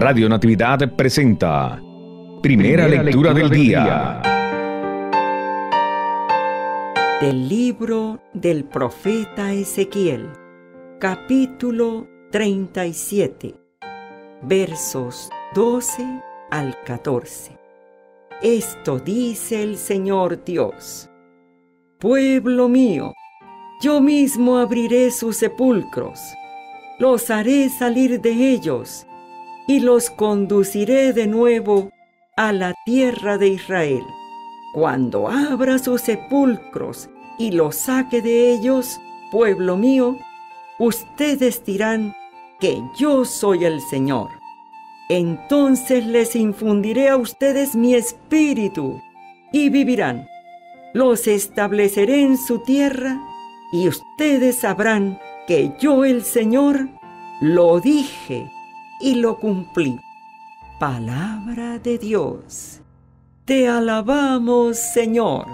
Radio Natividad presenta Primera, lectura, del, día. Del libro del profeta Ezequiel, capítulo 37, versos 12 al 14. Esto dice el Señor Dios. Pueblo mío, yo mismo abriré sus sepulcros los haré salir de ellos y los conduciré de nuevo a la tierra de Israel. Cuando abra sus sepulcros y los saque de ellos, pueblo mío, ustedes dirán que yo soy el Señor. Entonces les infundiré a ustedes mi espíritu y vivirán. Los estableceré en su tierra y ustedes sabrán que yo el Señor lo dije y lo cumplí. Palabra de Dios. Te alabamos, Señor.